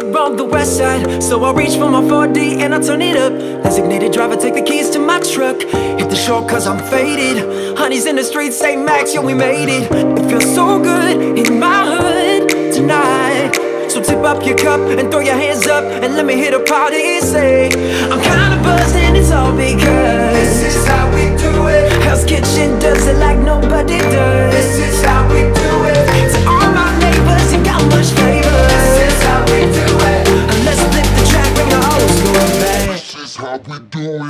here on the west side. So I reach for my 4D and I turn it up. Designated driver, take the keys to my truck. Hit the shore cause I'm faded. Honey's in the streets, say Max, yo we made it. It feels so good in my hood tonight. So tip up your cup and throw your hands up And let me hit a party, and say I'm kinda buzzed and it's all because This is how we do it. Hell's Kitchen does it like nobody does. This is how we do it. To all my neighbors, you got much flavor is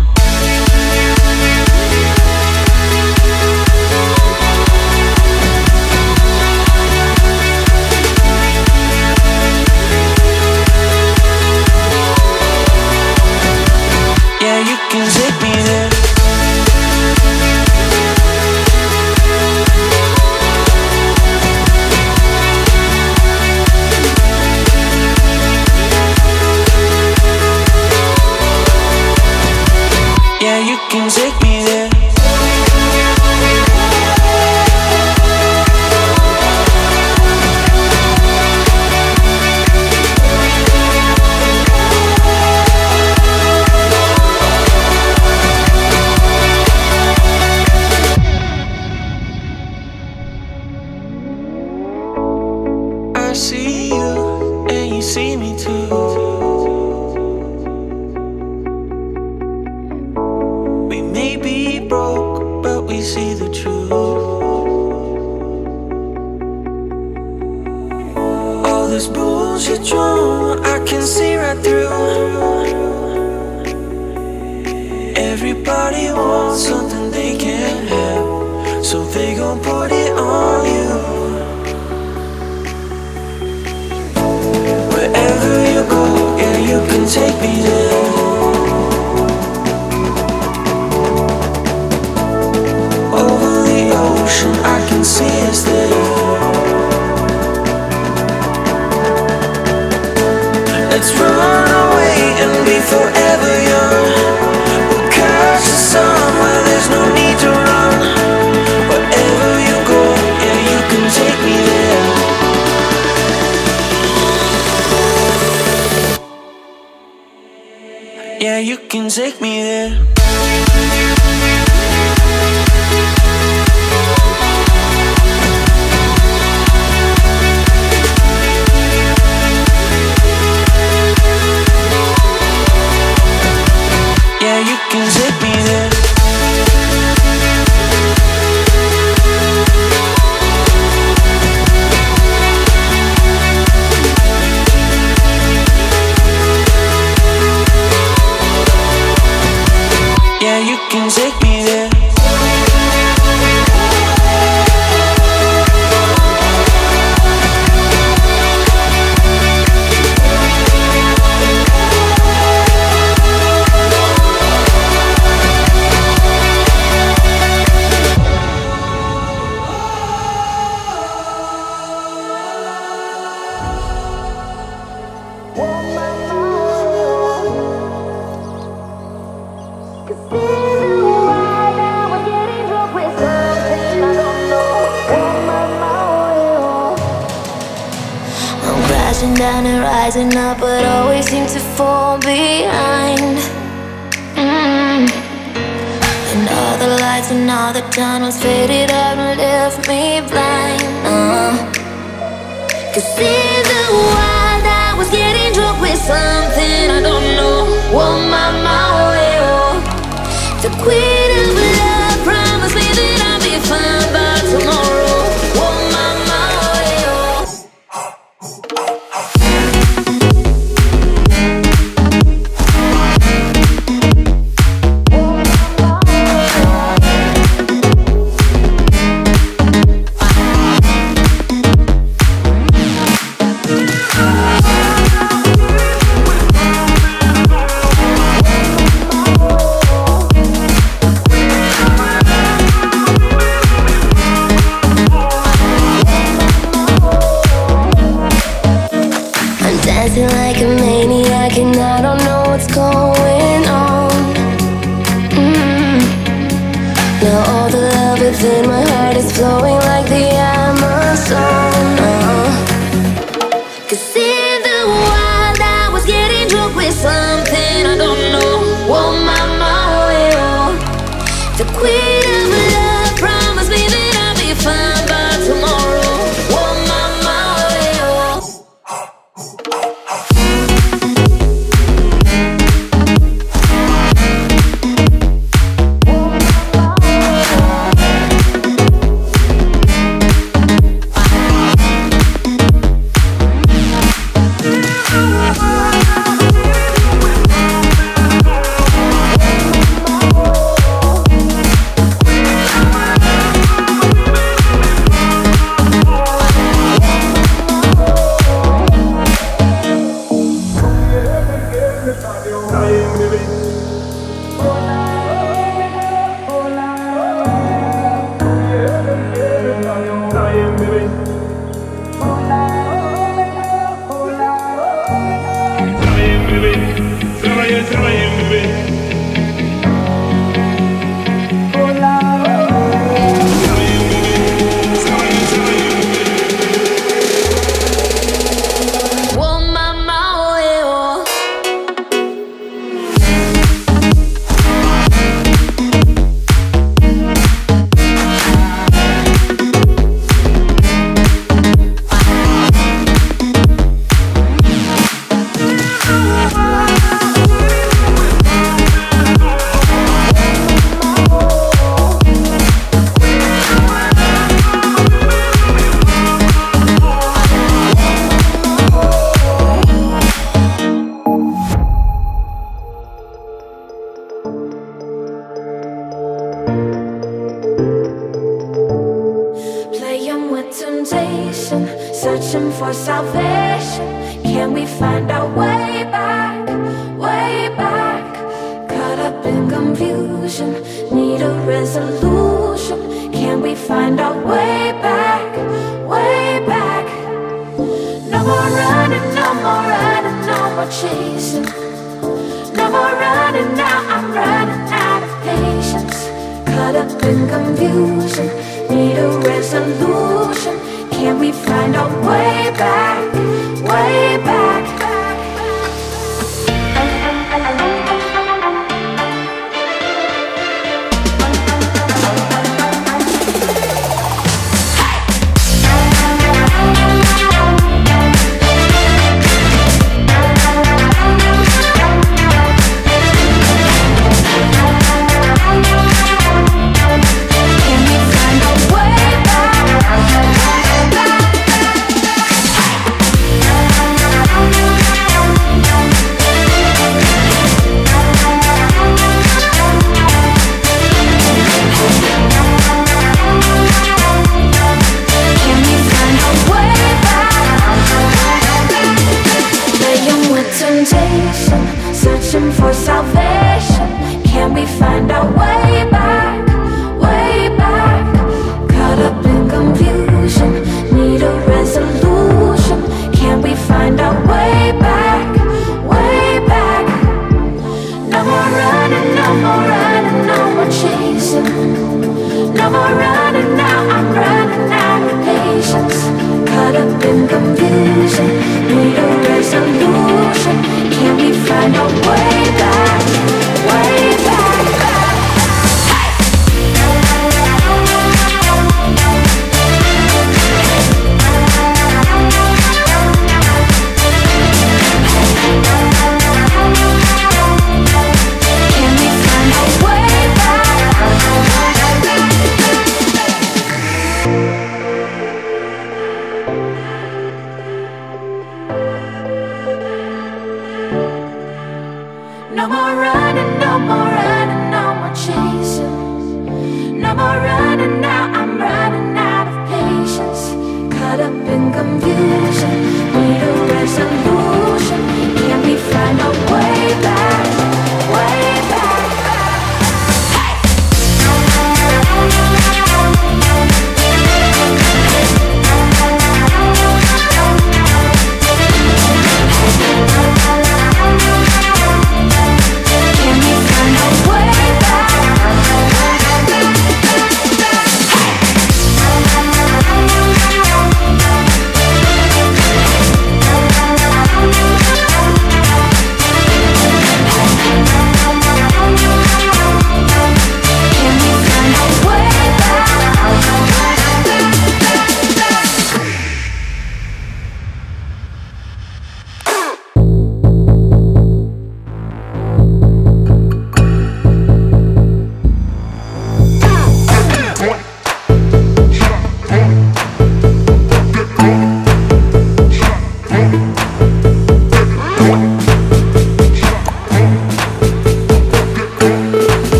Thank you. You can take me there.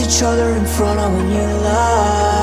Each other in front of a new light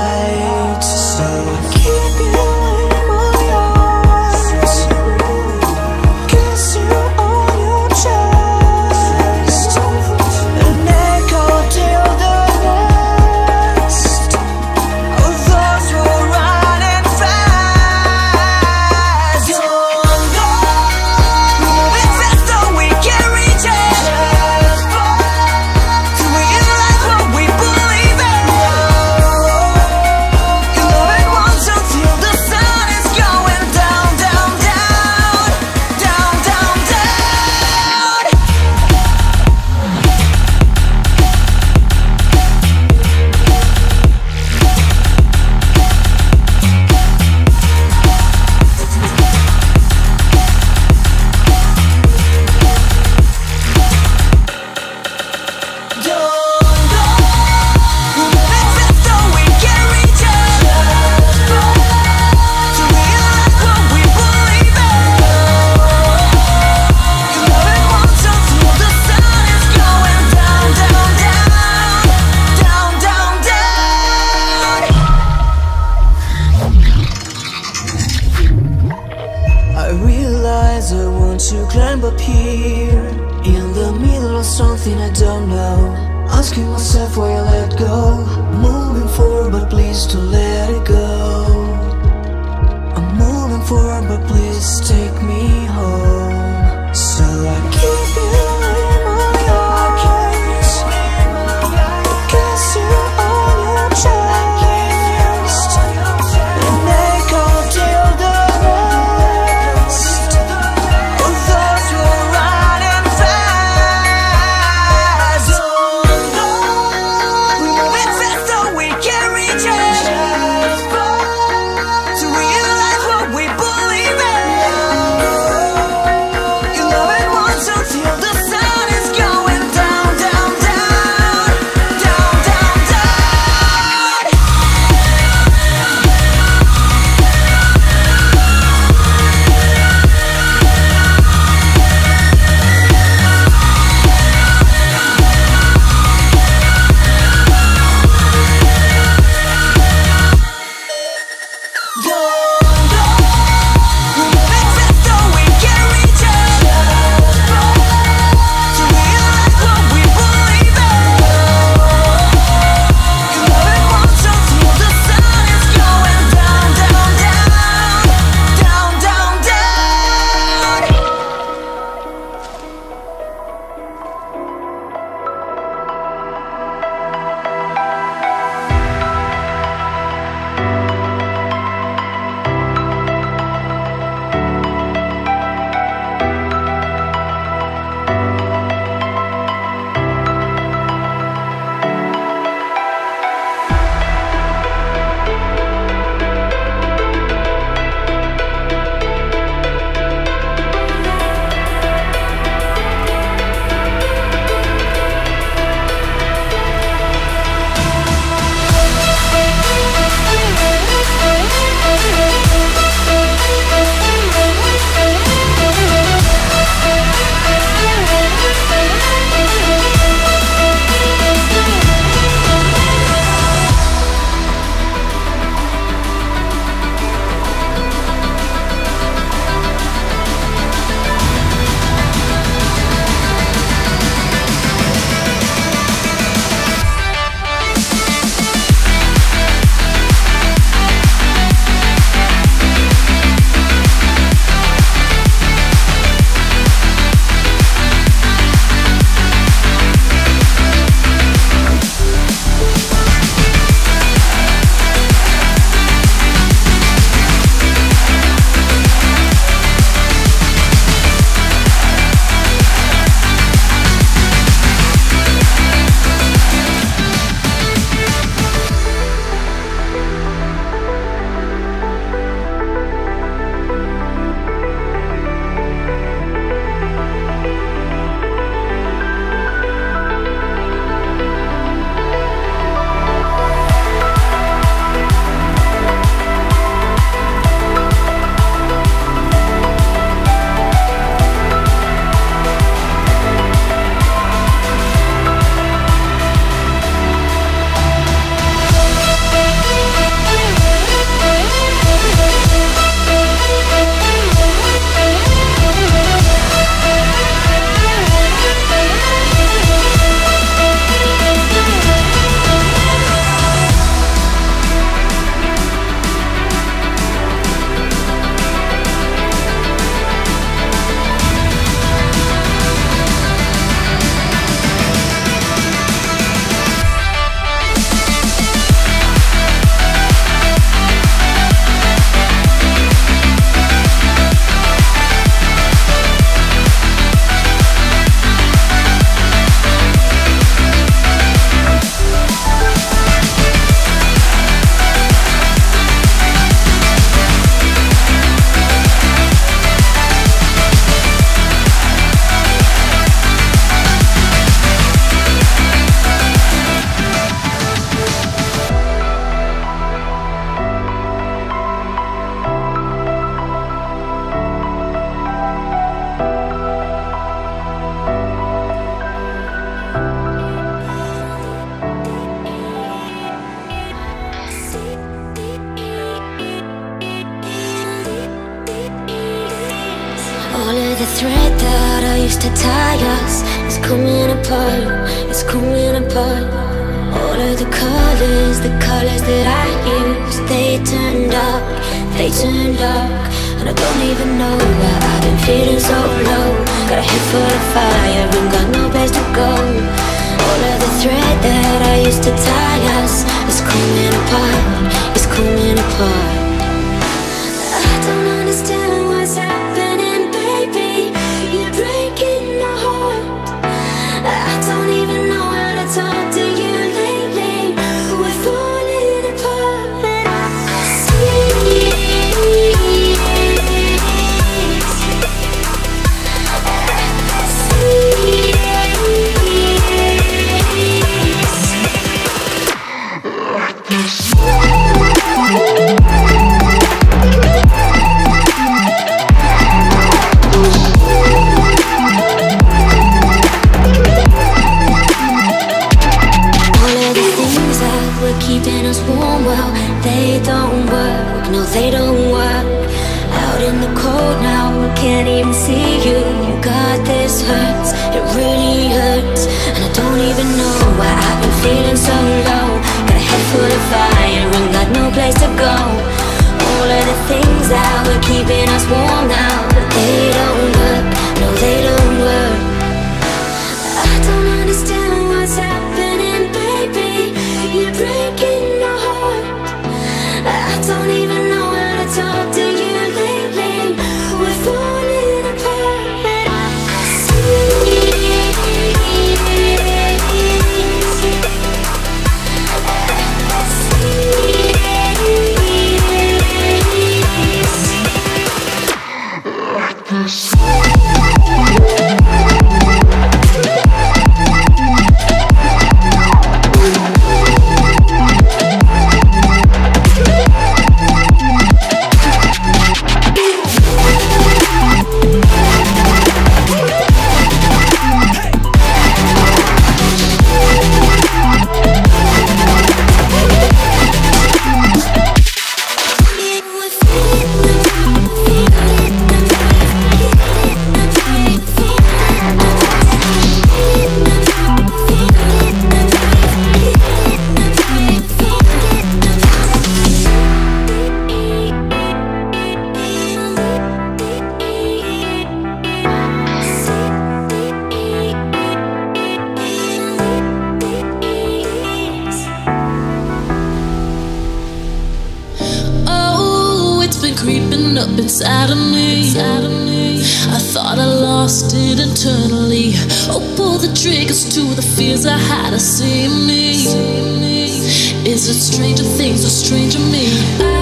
inside of me. I thought I lost it internally. Oh, pull the triggers to the fears I had to see me. Is it stranger things or stranger me?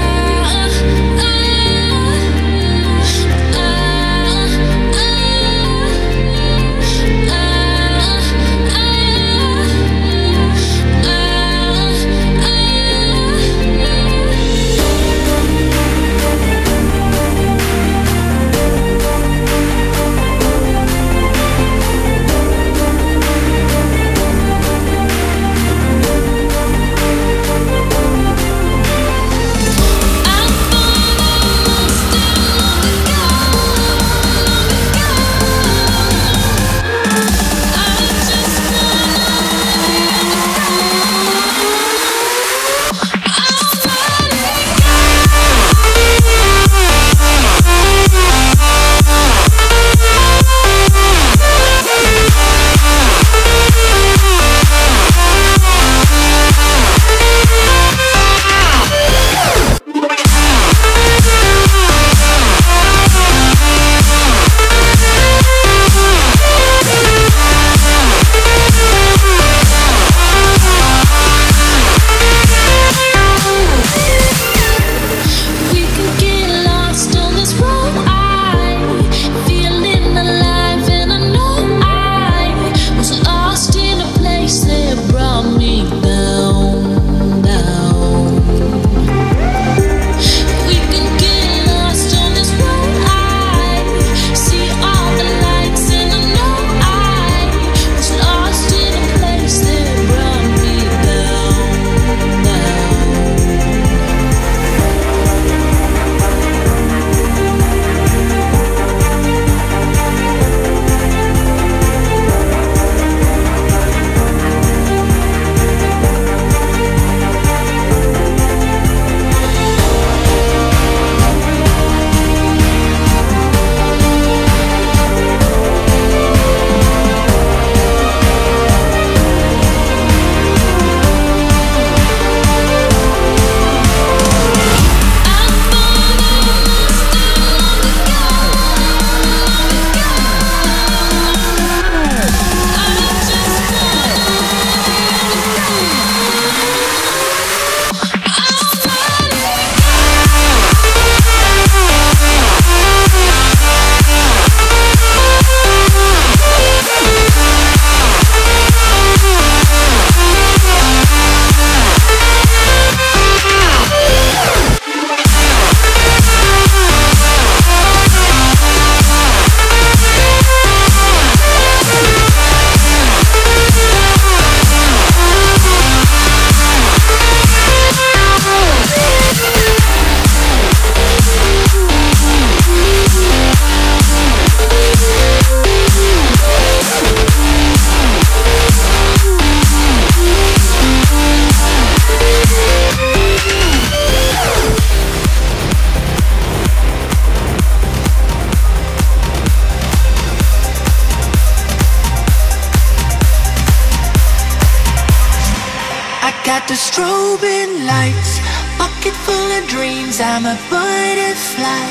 Got the strobing lights, pocket full of dreams. I'm a butterfly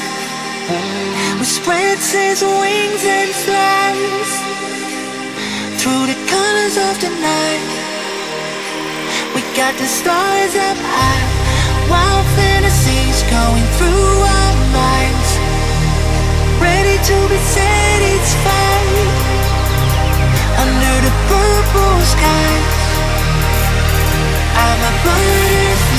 with spreads its wings and flies through the colors of the night. We got the stars up high, wild fantasies going through our minds. Ready to be satisfied under the purple skies. I'm a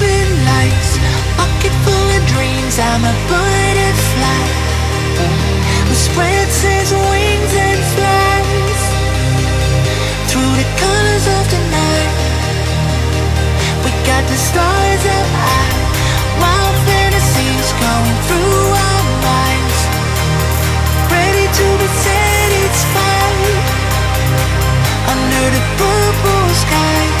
strobing lights, pocket full of dreams. I'm a butterfly who spreads its wings and flies through the colors of the night. We got the stars up high, wild fantasies going through our minds. Ready to be satisfied under the purple skies.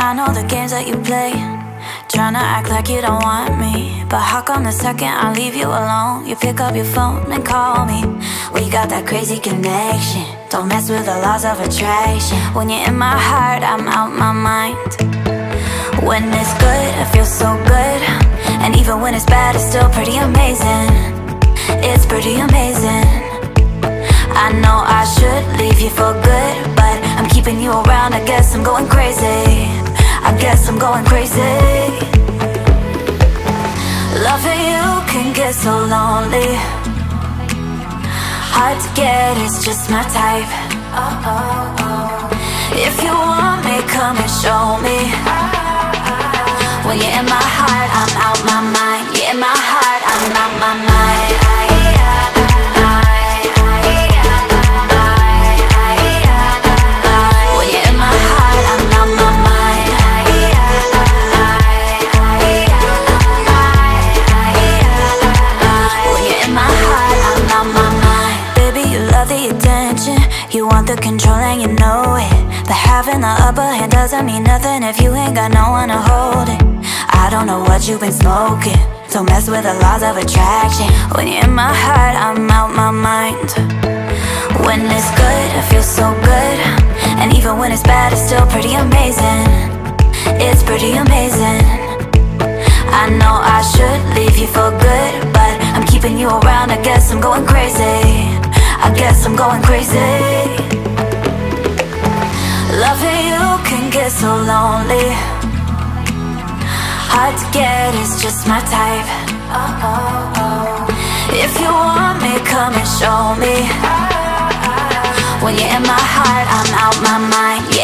I know the games that you play. Tryna act like you don't want me. But how come the second I leave you alone, you pick up your phone and call me? We got that crazy connection. Don't mess with the laws of attraction. When you're in my heart, I'm out my mind. When it's good, it feels so good. And even when it's bad, it's still pretty amazing. It's pretty amazing. I know I should leave you for good, but I'm keeping you around. I guess I'm going crazy. I guess I'm going crazy. Loving you can get so lonely. Hard to get, it's just my type. If you want me, come and show me. When you're in my heart, I'm out my mind. You're in my heart, I'm out my mind. Doesn't mean nothing if you ain't got no one to hold it. I don't know what you've been smoking. Don't mess with the laws of attraction. When you're in my heart, I'm out my mind. When it's good, I feel so good. And even when it's bad, it's still pretty amazing. It's pretty amazing. I know I should leave you for good, but I'm keeping you around. I guess I'm going crazy. I guess I'm going crazy. Loving you get so lonely. Hard to get, it's just my type. If you want me, come and show me. When you're in my heart, I'm out my mind.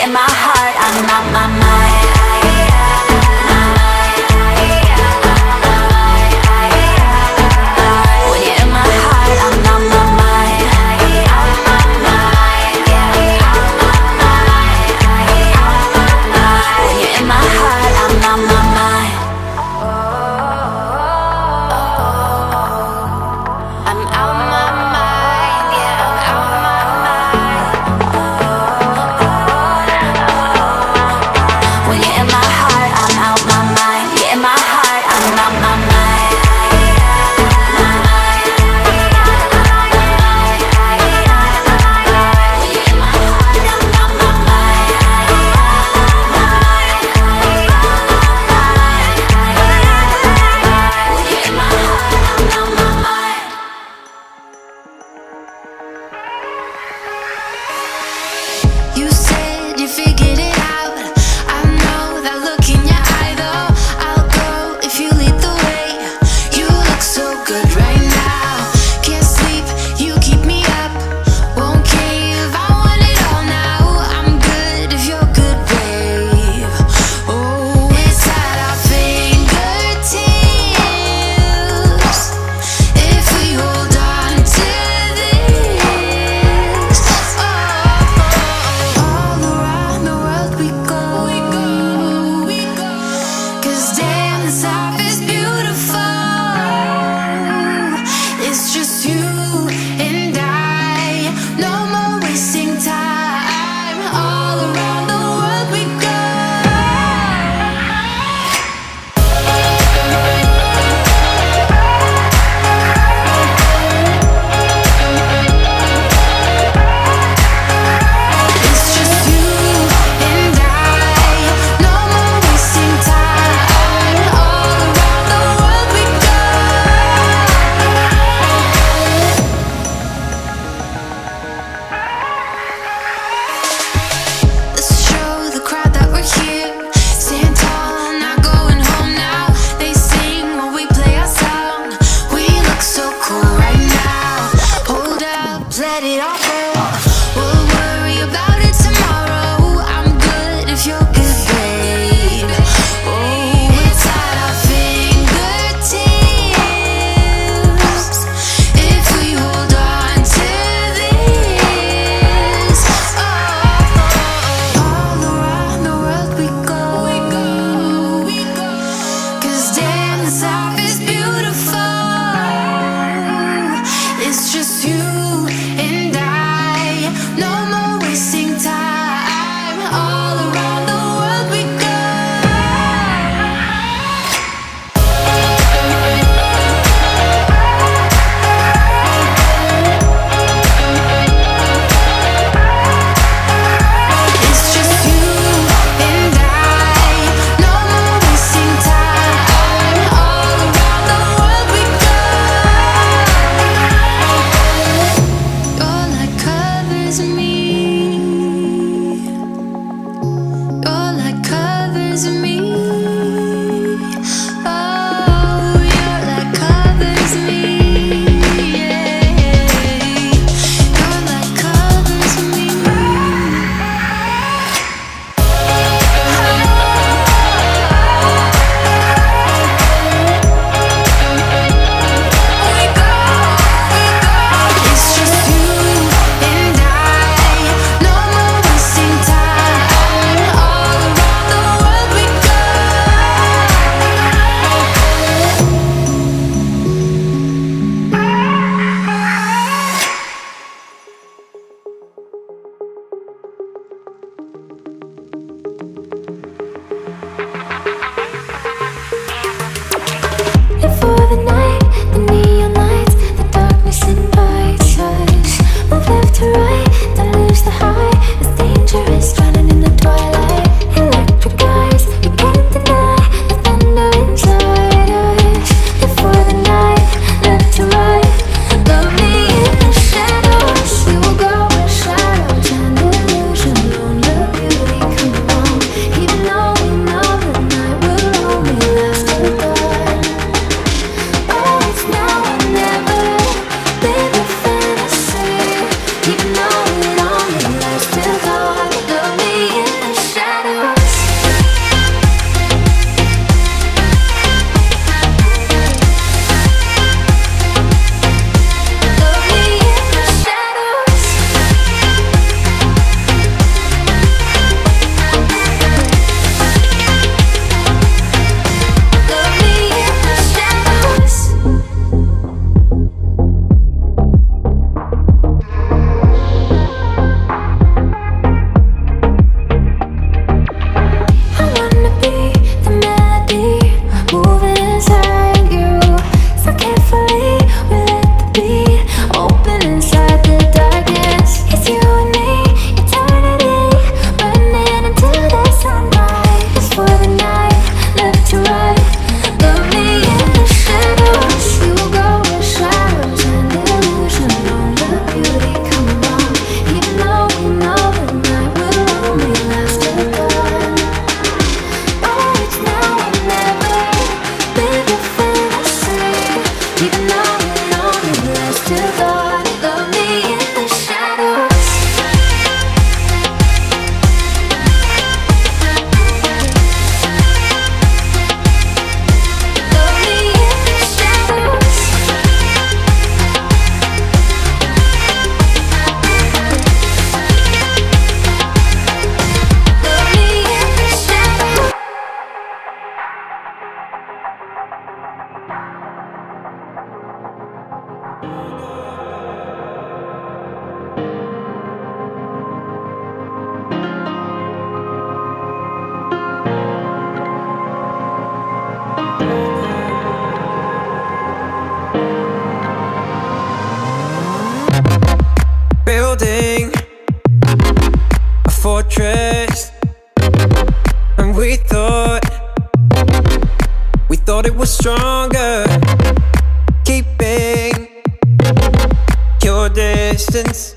your distance.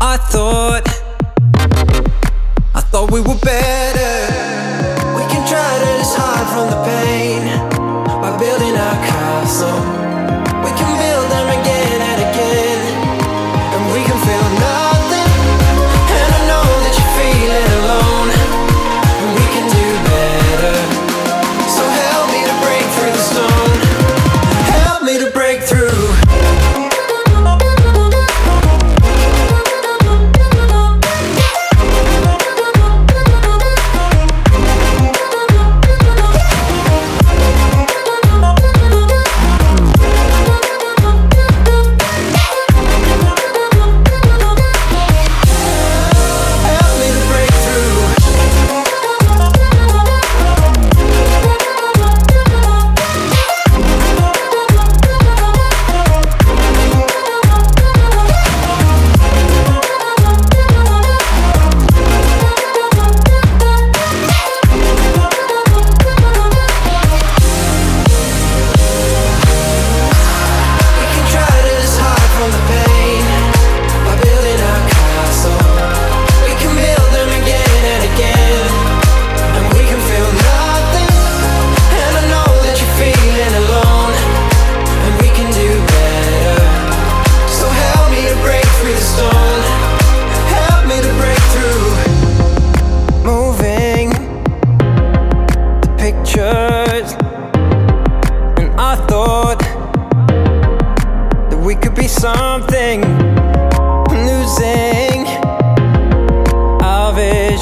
I thought, I thought we were better. We can try to just hide from the pain by building our castle.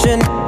vision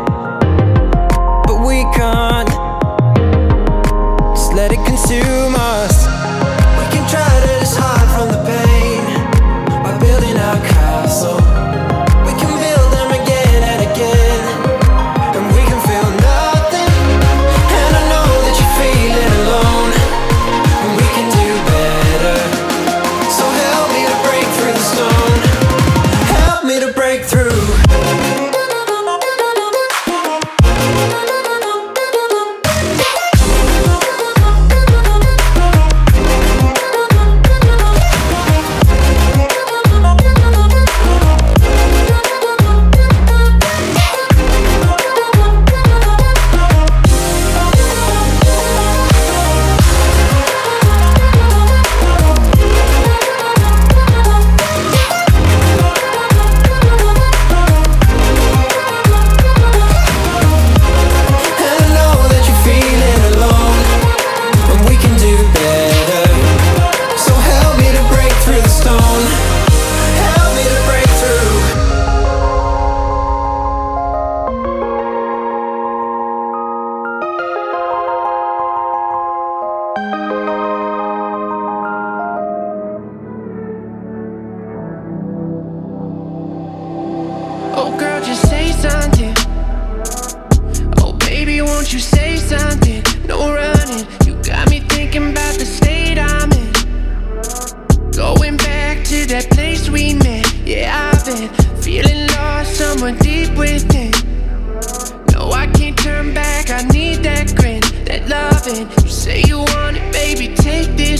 it. You say you want it, baby, take this.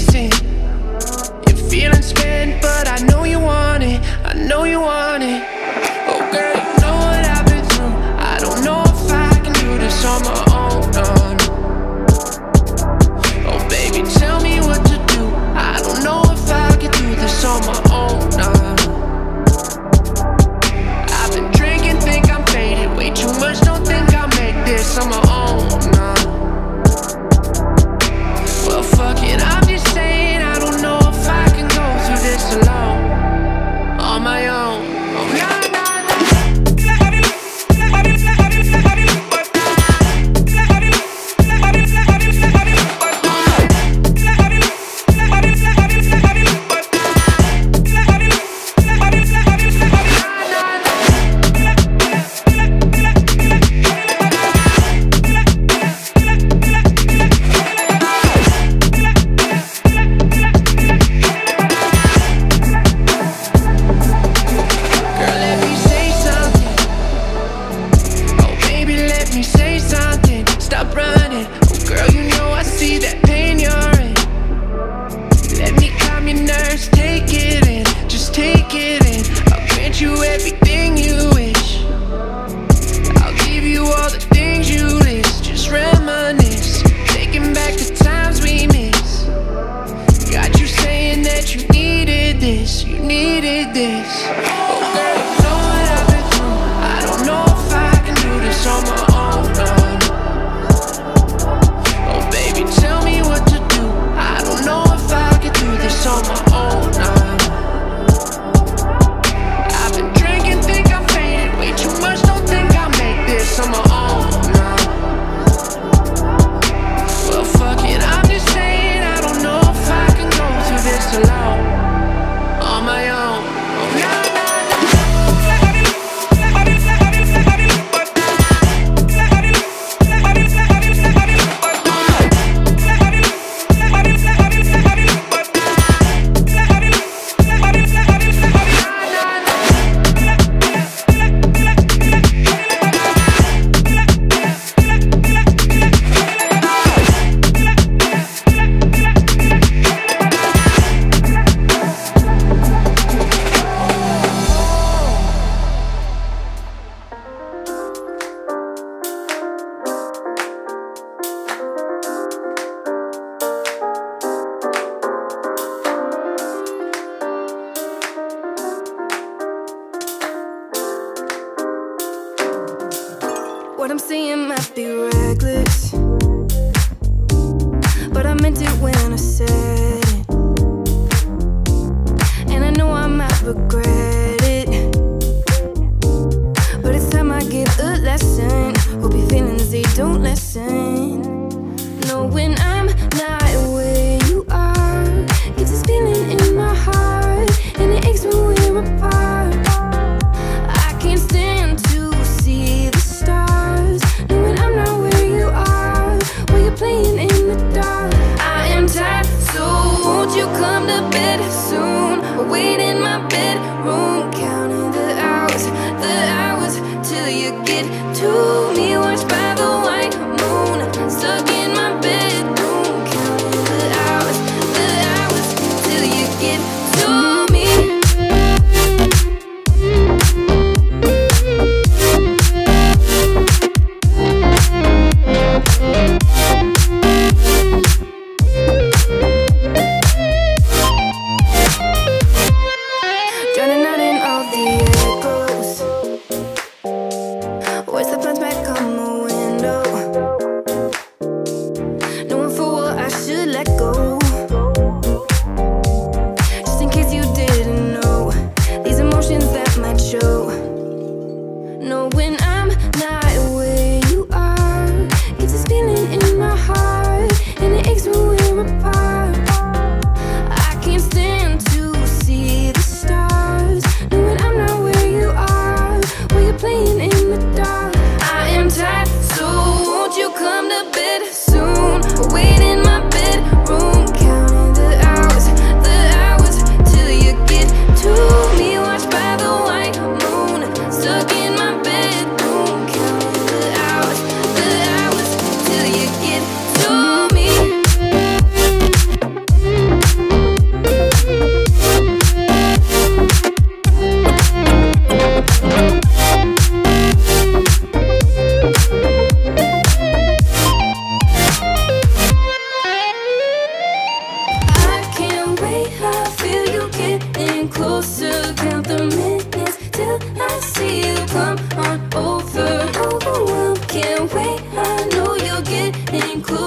to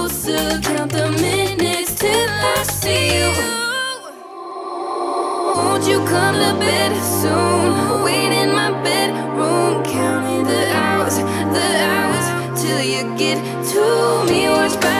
closer, count the minutes till I see you. Won't you come to bed soon? Wait in my bedroom, counting the hours, the hours till you get to me. Watch by